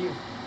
you.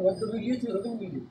Вот другие, другие.